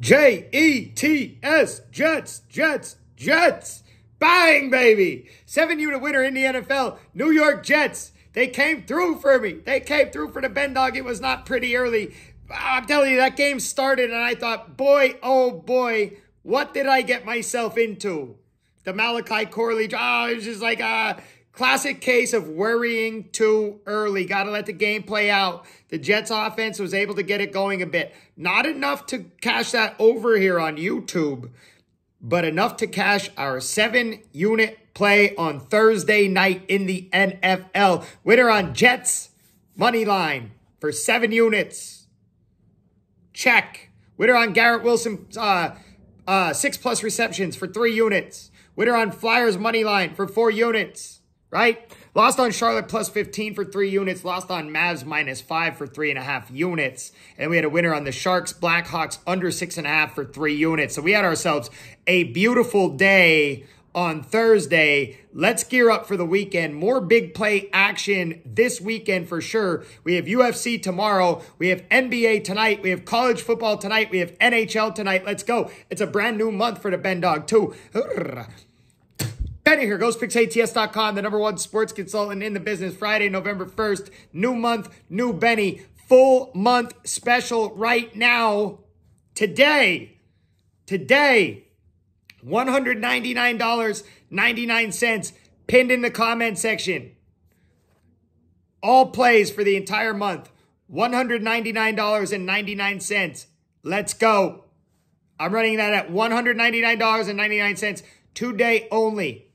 J E T S, Jets, Jets, Jets. Bang, baby. Seven unit winner in the NFL, New York Jets. They came through for me. They came through for the Ben Dog. It was not pretty early. I'm telling you, that game started, and I thought, boy, oh boy, what did I get myself into? The Malachi Corley, oh, it was just like a classic case of worrying too early. Got to let the game play out. The Jets offense was able to get it going a bit. Not enough to cash that over here on YouTube, but enough to cash our seven unit play on Thursday night in the NFL. Winner on Jets, money line for seven units. Check. Winner on Garrett Wilson, uh, uh, six plus receptions for three units. Winner on Flyers money line for four units, right? Lost on Charlotte plus 15 for three units. Lost on Mavs minus five for three and a half units. And we had a winner on the Sharks, Blackhawks under six and a half for three units. So we had ourselves a beautiful day on Thursday. Let's gear up for the weekend. More big play action this weekend for sure. We have UFC tomorrow. We have NBA tonight. We have college football tonight. We have NHL tonight. Let's go. It's a brand new month for the Ben Dog, too. Benny here, GhostPicksATS.com, the number one sports consultant in the business. Friday, November 1st, new month, new Benny, full month special right now. Today, today, $199.99 pinned in the comment section. All plays for the entire month, $199.99. Let's go. I'm running that at $199.99 today only,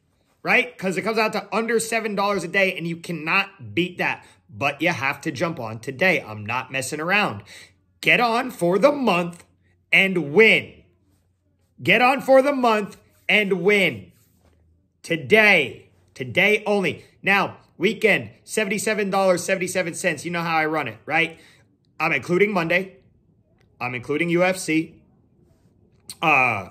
right? Because it comes out to under $7 a day and you cannot beat that. But you have to jump on today. I'm not messing around. Get on for the month and win. Get on for the month and win. Today. Today only. Now, weekend, $77.77. You know how I run it, right? I'm including Monday. I'm including UFC. Uh,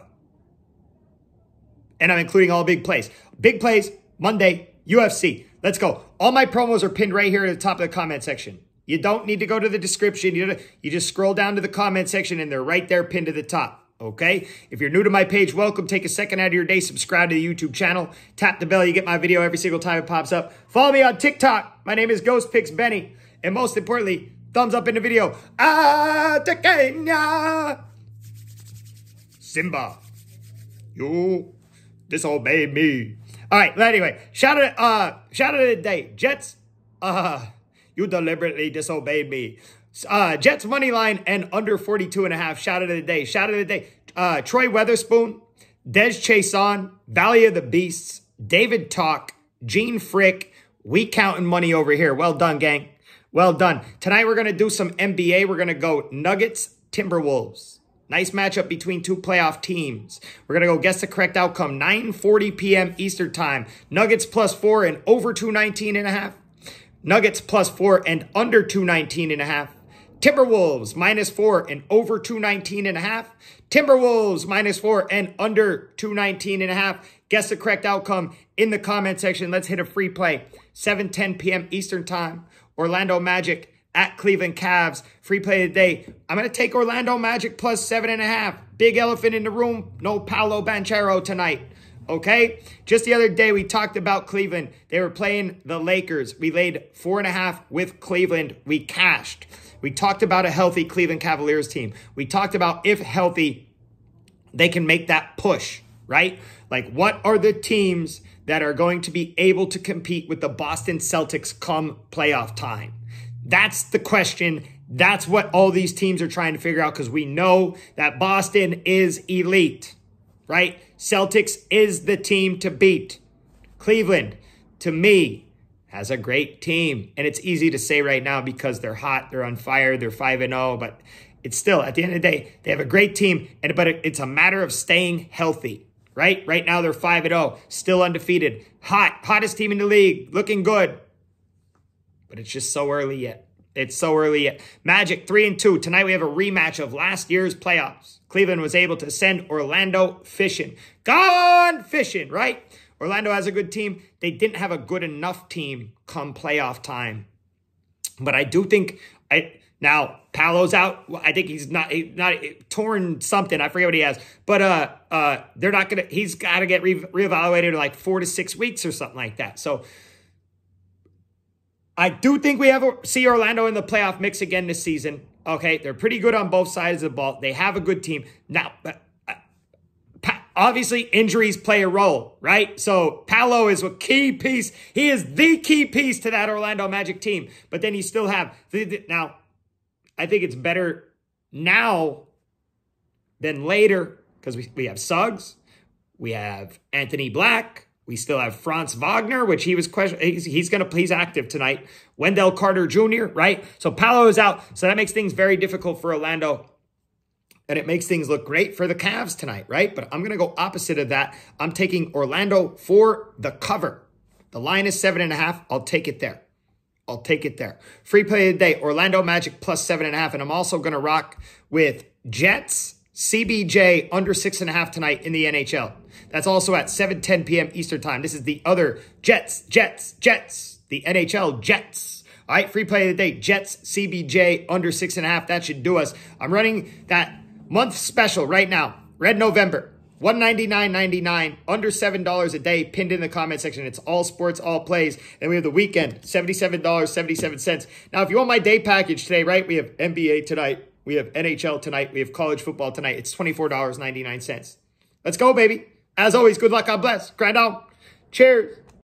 and I'm including all big plays. Big plays, Monday, UFC. Let's go. All my promos are pinned right here at the top of the comment section. You don't need to go to the description. You, you just scroll down to the comment section and they're right there pinned to the top. Okay? If you're new to my page, welcome. Take a second out of your day, subscribe to the YouTube channel, tap the bell, you get my video every single time it pops up. Follow me on TikTok. My name is Ghost Picks Benny. And most importantly, thumbs up in the video. Ah, Kenya. Simba, you disobeyed me. All right, but anyway, shout out, uh, shout out of the day. Jets, uh, you deliberately disobeyed me. Uh, Jets money line and under 42 and a half. Shout out of the day. Shout out of the day. Uh, Troy Weatherspoon, Des Chason, Valley of the Beasts, David Talk, Gene Frick. We counting money over here. Well done, gang. Well done. Tonight we're going to do some NBA. We're going to go Nuggets, Timberwolves. Nice matchup between two playoff teams. We're going to go guess the correct outcome. 9.40 p.m. Eastern Time. Nuggets plus four and over 219 and a half. Nuggets plus four and under 219 and a half. Timberwolves minus four and over 219 and a half. Timberwolves minus four and under 219 and a half. Guess the correct outcome in the comment section. Let's hit a free play. 7.10 p.m. Eastern Time. Orlando Magic at Cleveland Cavs. Free play today. I'm going to take Orlando Magic plus seven and a half. Big elephant in the room. No Paolo Banchero tonight. Okay? Just the other day, we talked about Cleveland. They were playing the Lakers. We laid four and a half with Cleveland. We cashed. We talked about a healthy Cleveland Cavaliers team. We talked about if healthy, they can make that push, right? Like, what are the teams that are going to be able to compete with the Boston Celtics come playoff time? That's the question. That's what all these teams are trying to figure out because we know that Boston is elite, right? Celtics is the team to beat. Cleveland, to me, has a great team. And it's easy to say right now because they're hot, they're on fire, they're 5 and 0, but it's still at the end of the day, they have a great team and but it's a matter of staying healthy. Right? Right now they're 5 and 0, still undefeated. Hot, hottest team in the league, looking good. But it's just so early yet. It's so early yet. Magic 3 and 2. Tonight we have a rematch of last year's playoffs. Cleveland was able to send Orlando fishing. Gone fishing, right? Orlando has a good team. They didn't have a good enough team come playoff time. But I do think I Now, Paolo's out. I think he's not not torn something. I forget what he has. But uh uh they're not gonna he's gotta get re- reevaluated in like four to six weeks or something like that. So I do think we have a, see Orlando in the playoff mix again this season. Okay, they're pretty good on both sides of the ball. They have a good team. Now, uh, obviously injuries play a role, right? So Paolo is a key piece. He is the key piece to that Orlando Magic team. But then you still have now. I think it's better now than later because we, we have Suggs, we have Anthony Black, we still have Franz Wagner, which he was question. He's, he's going to he's active tonight. Wendell Carter Jr. Right, so Paolo is out, so that makes things very difficult for Orlando and it makes things look great for the Cavs tonight, right? But I'm going to go opposite of that. I'm taking Orlando for the cover. The line is seven and a half. I'll take it there. I'll take it there. Free play of the day, Orlando Magic plus seven and a half. And I'm also going to rock with Jets, CBJ under six and a half tonight in the NHL. That's also at 7 10 p.m. Eastern time. This is the other Jets, Jets, Jets, the NHL Jets. All right, free play of the day, Jets, CBJ under six and a half. That should do us. I'm running that Month special right now. Red November. $199.99, under $7 a day, pinned in the comment section. It's all sports, all plays. And we have the weekend, $77.77. Now, if you want my day package today, right, we have NBA tonight, we have NHL tonight, we have college football tonight. It's $24.99. Let's go, baby. As always, good luck. God bless. Grind on. Cheers.